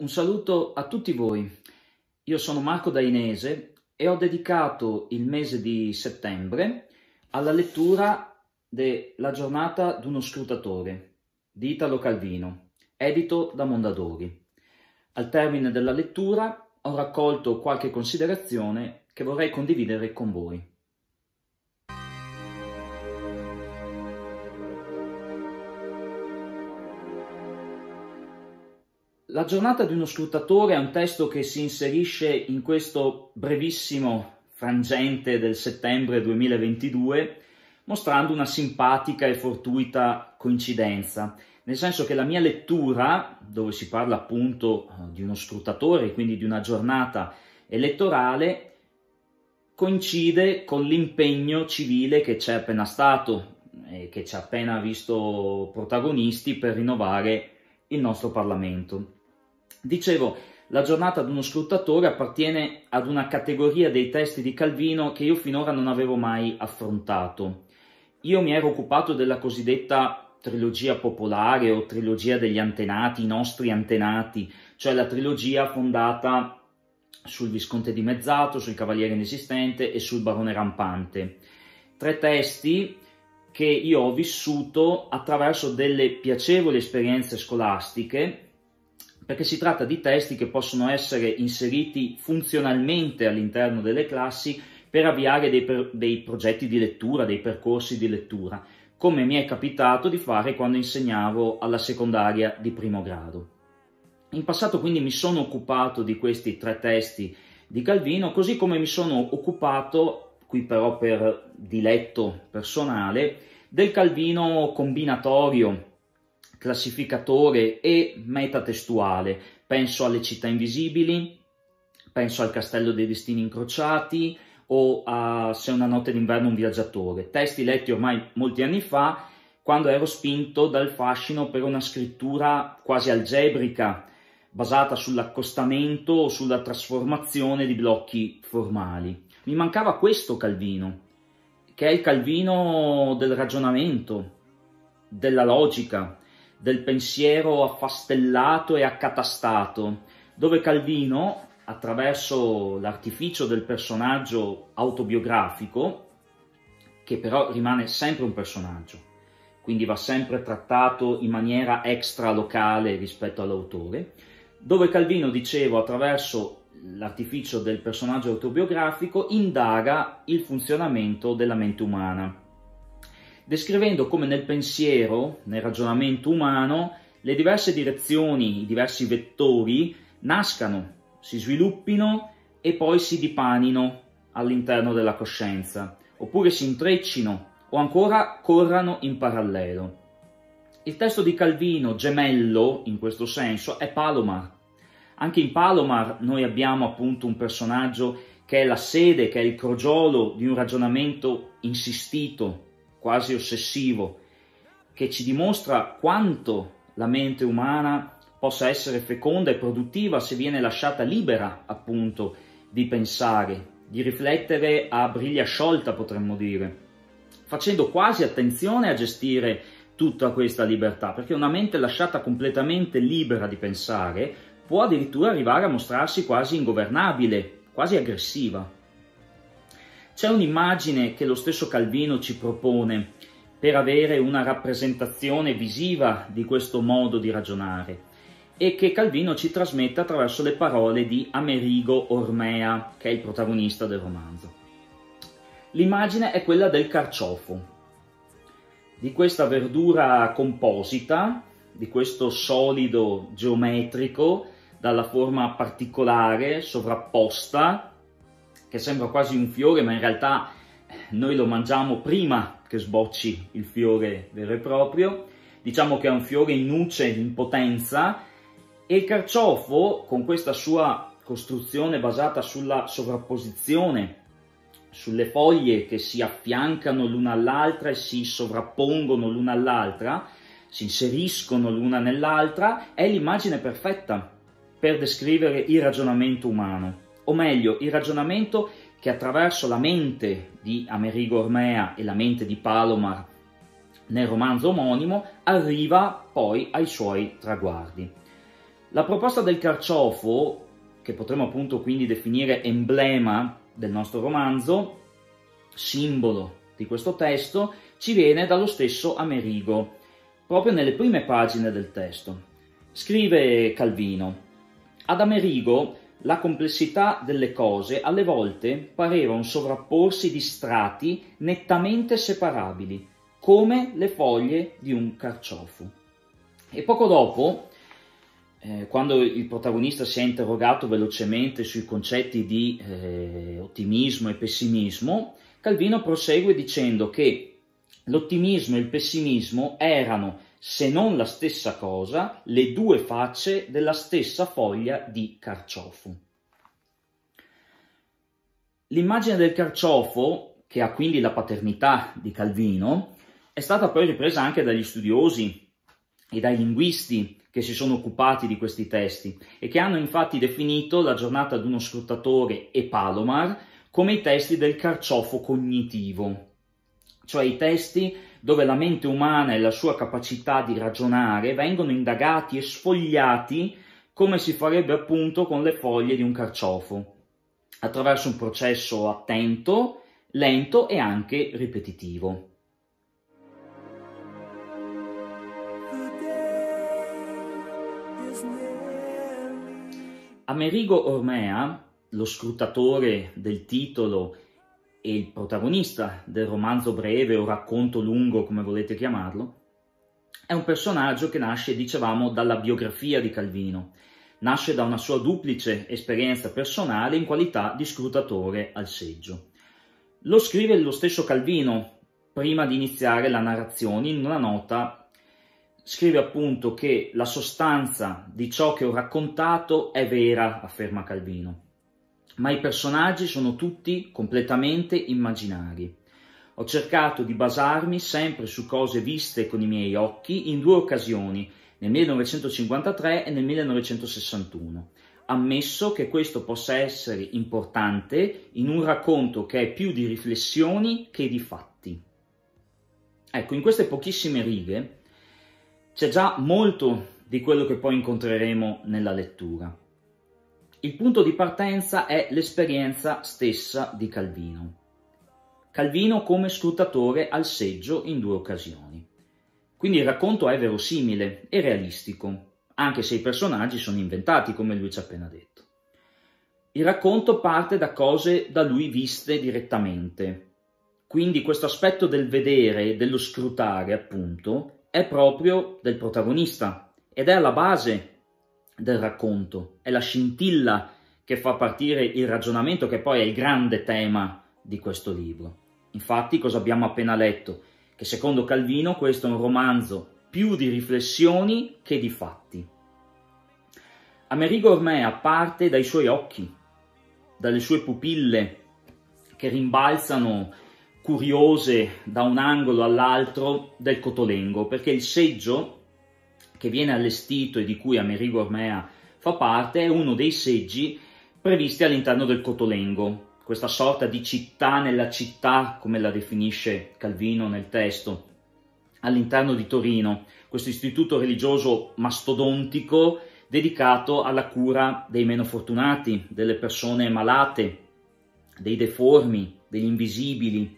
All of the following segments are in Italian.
Un saluto a tutti voi. Io sono Marco Dainese e ho dedicato il mese di settembre alla lettura della giornata d'uno scrutatore di Italo Calvino, edito da Mondadori. Al termine della lettura ho raccolto qualche considerazione che vorrei condividere con voi. La giornata di uno scrutatore è un testo che si inserisce in questo brevissimo frangente del settembre 2022, mostrando una simpatica e fortuita coincidenza, nel senso che la mia lettura, dove si parla appunto eh, di uno scrutatore, quindi di una giornata elettorale, coincide con l'impegno civile che c'è appena stato e che ci ha appena visto protagonisti per rinnovare il nostro Parlamento. Dicevo, la giornata ad uno scrutatore appartiene ad una categoria dei testi di Calvino che io finora non avevo mai affrontato. Io mi ero occupato della cosiddetta trilogia popolare o trilogia degli antenati, i nostri antenati, cioè la trilogia fondata sul Visconte di Mezzato, sul Cavaliere Inesistente e sul Barone Rampante. Tre testi che io ho vissuto attraverso delle piacevoli esperienze scolastiche perché si tratta di testi che possono essere inseriti funzionalmente all'interno delle classi per avviare dei, per, dei, progetti di lettura, dei percorsi di lettura, come mi è capitato di fare quando insegnavo alla secondaria di primo grado. In passato quindi mi sono occupato di questi tre testi di Calvino, così come mi sono occupato, qui però per diletto personale, del Calvino combinatorio, classificatore e metatestuale. Penso alle città invisibili, penso al castello dei destini incrociati o a Se una notte d'inverno un viaggiatore. Testi letti ormai molti anni fa, quando ero spinto dal fascino per una scrittura quasi algebrica, basata sull'accostamento o sulla trasformazione di blocchi formali. Mi mancava questo Calvino, che è il Calvino del ragionamento, della logica, del pensiero affastellato e accatastato, dove Calvino, attraverso l'artificio del personaggio autobiografico, che però rimane sempre un personaggio, quindi va sempre trattato in maniera extra locale rispetto all'autore, dove Calvino, dicevo, attraverso l'artificio del personaggio autobiografico, indaga il funzionamento della mente umana descrivendo come nel pensiero, nel ragionamento umano, le diverse direzioni, i diversi vettori nascano, si sviluppino e poi si dipanino all'interno della coscienza, oppure si intreccino o ancora corrano in parallelo. Il testo di Calvino, gemello in questo senso, è Palomar. Anche in Palomar noi abbiamo appunto un personaggio che è la sede, che è il crogiolo di un ragionamento insistito, quasi ossessivo, che ci dimostra quanto la mente umana possa essere feconda e produttiva se viene lasciata libera, appunto, di pensare, di riflettere a briglia sciolta, potremmo dire, facendo quasi attenzione a gestire tutta questa libertà, perché una mente lasciata completamente libera di pensare può addirittura arrivare a mostrarsi quasi ingovernabile, quasi aggressiva. C'è un'immagine che lo stesso Calvino ci propone per avere una rappresentazione visiva di questo modo di ragionare e che Calvino ci trasmette attraverso le parole di Amerigo Ormea, che è il protagonista del romanzo. L'immagine è quella del carciofo, di questa verdura composita, di questo solido geometrico dalla forma particolare, sovrapposta, che sembra quasi un fiore, ma in realtà noi lo mangiamo prima che sbocci il fiore vero e proprio. Diciamo che è un fiore in nuce, in potenza, e il carciofo, con questa sua costruzione basata sulla sovrapposizione, sulle foglie che si affiancano l'una all'altra e si sovrappongono l'una all'altra, si inseriscono l'una nell'altra, è l'immagine perfetta per descrivere il ragionamento umano o meglio il ragionamento che attraverso la mente di Amerigo Ormea e la mente di Palomar nel romanzo omonimo arriva poi ai suoi traguardi. La proposta del carciofo, che potremmo appunto quindi definire emblema del nostro romanzo, simbolo di questo testo, ci viene dallo stesso Amerigo, proprio nelle prime pagine del testo. Scrive Calvino, ad Amerigo la complessità delle cose alle volte pareva un sovrapporsi di strati nettamente separabili, come le foglie di un carciofo. E poco dopo, eh, quando il protagonista si è interrogato velocemente sui concetti di eh, ottimismo e pessimismo, Calvino prosegue dicendo che l'ottimismo e il pessimismo erano, se non la stessa cosa, le due facce della stessa foglia di carciofo. L'immagine del carciofo, che ha quindi la paternità di Calvino, è stata poi ripresa anche dagli studiosi e dai linguisti che si sono occupati di questi testi e che hanno infatti definito la giornata di uno scrutatore e Palomar come i testi del carciofo cognitivo, cioè i testi dove la mente umana e la sua capacità di ragionare vengono indagati e sfogliati come si farebbe appunto con le foglie di un carciofo, attraverso un processo attento, lento e anche ripetitivo. Amerigo Ormea, lo scrutatore del titolo e il protagonista del romanzo breve o racconto lungo, come volete chiamarlo, è un personaggio che nasce, dicevamo, dalla biografia di Calvino. Nasce da una sua duplice esperienza personale in qualità di scrutatore al seggio. Lo scrive lo stesso Calvino prima di iniziare la narrazione in una nota scrive appunto che la sostanza di ciò che ho raccontato è vera, afferma Calvino, ma i personaggi sono tutti completamente immaginari. Ho cercato di basarmi sempre su cose viste con i miei occhi in due occasioni, nel 1953 e nel 1961. Ammesso che questo possa essere importante in un racconto che è più di riflessioni che di fatti. Ecco, in queste pochissime righe c'è già molto di quello che poi incontreremo nella lettura. Il punto di partenza è l'esperienza stessa di Calvino. Calvino come scrutatore al seggio in due occasioni. Quindi il racconto è verosimile e realistico, anche se i personaggi sono inventati, come lui ci ha appena detto. Il racconto parte da cose da lui viste direttamente. Quindi questo aspetto del vedere, dello scrutare, appunto, è proprio del protagonista ed è alla base del racconto, è la scintilla che fa partire il ragionamento che poi è il grande tema di questo libro. Infatti cosa abbiamo appena letto? Che secondo Calvino questo è un romanzo più di riflessioni che di fatti. Amerigo Ormea parte dai suoi occhi, dalle sue pupille che rimbalzano curiose da un angolo all'altro del Cotolengo, perché il seggio che viene allestito e di cui Amerigo Ormea fa parte è uno dei seggi previsti all'interno del Cotolengo, questa sorta di città nella città, come la definisce Calvino nel testo, all'interno di Torino, questo istituto religioso mastodontico dedicato alla cura dei meno fortunati, delle persone malate, dei deformi, degli invisibili,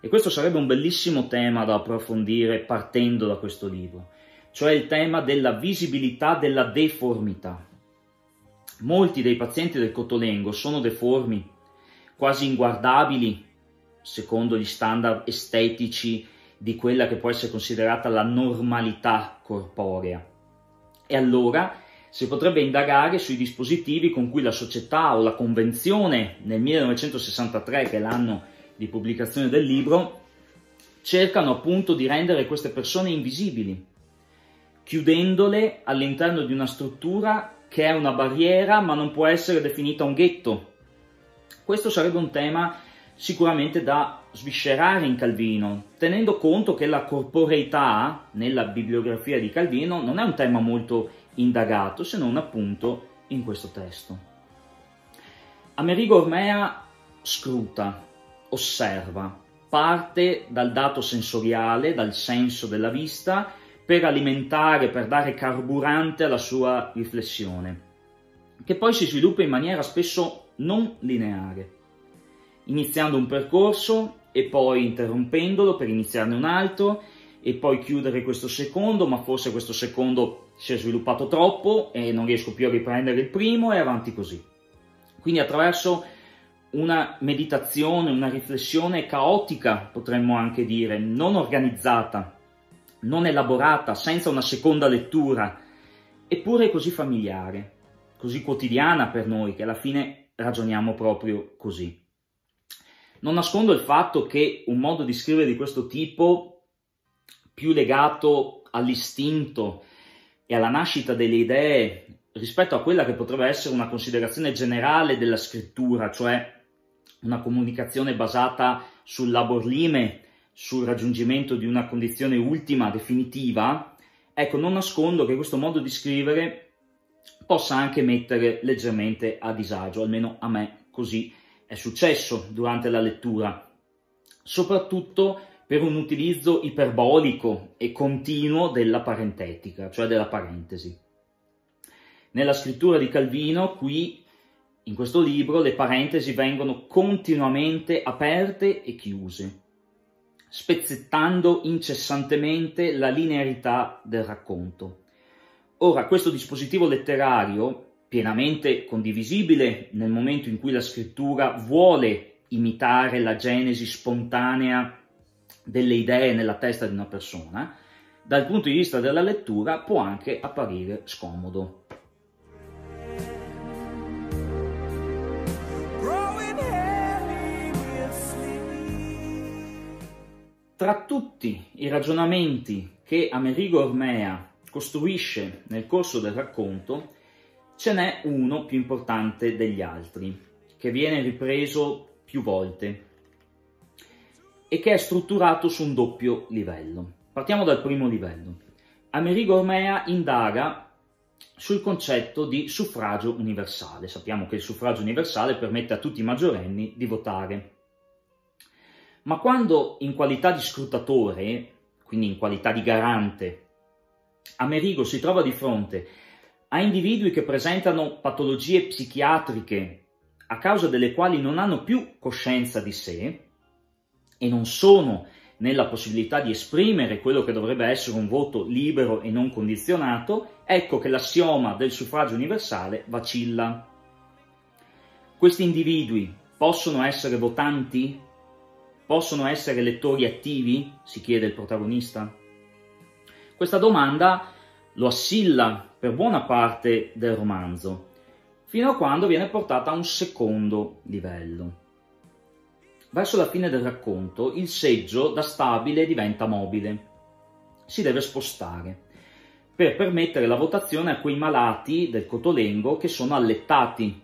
e questo sarebbe un bellissimo tema da approfondire partendo da questo libro, cioè il tema della visibilità della deformità. Molti dei pazienti del cotolengo sono deformi, quasi inguardabili secondo gli standard estetici di quella che può essere considerata la normalità corporea. E allora si potrebbe indagare sui dispositivi con cui la società o la convenzione nel 1963, che è l'anno di pubblicazione del libro, cercano appunto di rendere queste persone invisibili, chiudendole all'interno di una struttura che è una barriera ma non può essere definita un ghetto. Questo sarebbe un tema sicuramente da sviscerare in Calvino, tenendo conto che la corporeità nella bibliografia di Calvino non è un tema molto indagato, se non appunto in questo testo. Amerigo Ormea scruta, osserva, parte dal dato sensoriale, dal senso della vista, per alimentare, per dare carburante alla sua riflessione, che poi si sviluppa in maniera spesso non lineare, iniziando un percorso e poi interrompendolo per iniziarne un altro e poi chiudere questo secondo, ma forse questo secondo si è sviluppato troppo e non riesco più a riprendere il primo e avanti così. Quindi attraverso una meditazione, una riflessione caotica, potremmo anche dire, non organizzata, non elaborata, senza una seconda lettura, eppure così familiare, così quotidiana per noi, che alla fine ragioniamo proprio così. Non nascondo il fatto che un modo di scrivere di questo tipo, più legato all'istinto e alla nascita delle idee, rispetto a quella che potrebbe essere una considerazione generale della scrittura, cioè una comunicazione basata sul labor lime, sul raggiungimento di una condizione ultima, definitiva, ecco, non nascondo che questo modo di scrivere possa anche mettere leggermente a disagio, almeno a me così è successo durante la lettura, soprattutto per un utilizzo iperbolico e continuo della parentetica, cioè della parentesi. Nella scrittura di Calvino, qui in questo libro, le parentesi vengono continuamente aperte e chiuse, spezzettando incessantemente la linearità del racconto. Ora, questo dispositivo letterario, pienamente condivisibile nel momento in cui la scrittura vuole imitare la genesi spontanea delle idee nella testa di una persona, dal punto di vista della lettura può anche apparire scomodo. Tra tutti i ragionamenti che Amerigo Ormea costruisce nel corso del racconto, ce n'è uno più importante degli altri, che viene ripreso più volte e che è strutturato su un doppio livello. Partiamo dal primo livello. Amerigo Ormea indaga sul concetto di suffragio universale. Sappiamo che il suffragio universale permette a tutti i maggiorenni di votare ma quando in qualità di scrutatore, quindi in qualità di garante, Amerigo si trova di fronte a individui che presentano patologie psichiatriche a causa delle quali non hanno più coscienza di sé e non sono nella possibilità di esprimere quello che dovrebbe essere un voto libero e non condizionato, ecco che l'assioma del suffragio universale vacilla. Questi individui possono essere votanti? Possono essere lettori attivi? si chiede il protagonista. Questa domanda lo assilla per buona parte del romanzo, fino a quando viene portata a un secondo livello. Verso la fine del racconto il seggio da stabile diventa mobile. Si deve spostare per permettere la votazione a quei malati del cotolengo che sono allettati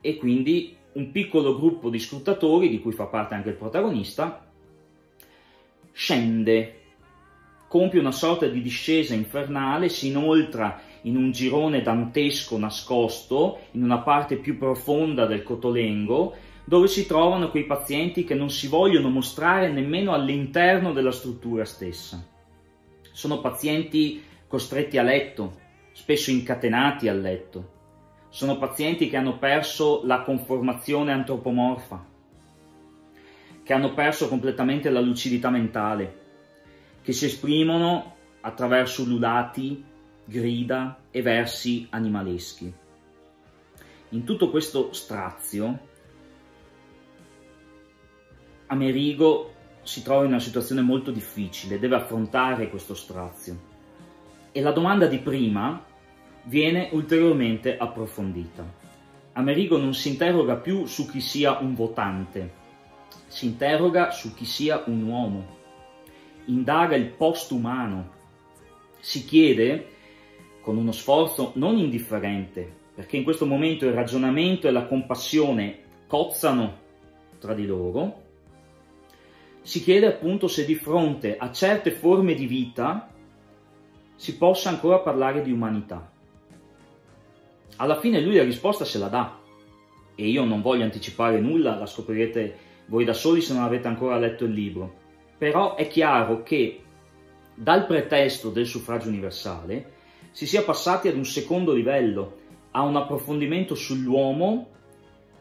e quindi un piccolo gruppo di scrutatori, di cui fa parte anche il protagonista, scende, compie una sorta di discesa infernale, si inoltra in un girone dantesco nascosto, in una parte più profonda del cotolengo, dove si trovano quei pazienti che non si vogliono mostrare nemmeno all'interno della struttura stessa. Sono pazienti costretti a letto, spesso incatenati a letto, sono pazienti che hanno perso la conformazione antropomorfa, che hanno perso completamente la lucidità mentale, che si esprimono attraverso ululati, grida e versi animaleschi. In tutto questo strazio, Amerigo si trova in una situazione molto difficile, deve affrontare questo strazio. E la domanda di prima viene ulteriormente approfondita. Amerigo non si interroga più su chi sia un votante, si interroga su chi sia un uomo, indaga il post umano, si chiede con uno sforzo non indifferente, perché in questo momento il ragionamento e la compassione cozzano tra di loro, si chiede appunto se di fronte a certe forme di vita si possa ancora parlare di umanità. Alla fine lui la risposta se la dà e io non voglio anticipare nulla, la scoprirete voi da soli se non avete ancora letto il libro. Però è chiaro che dal pretesto del suffragio universale si sia passati ad un secondo livello, a un approfondimento sull'uomo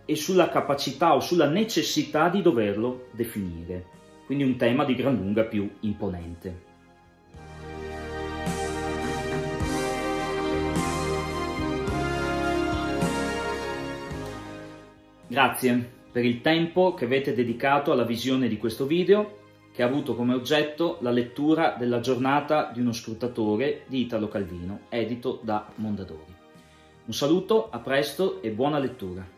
e sulla capacità o sulla necessità di doverlo definire. Quindi un tema di gran lunga più imponente. Grazie per il tempo che avete dedicato alla visione di questo video che ha avuto come oggetto la lettura della giornata di uno scrutatore di Italo Calvino, edito da Mondadori. Un saluto, a presto e buona lettura.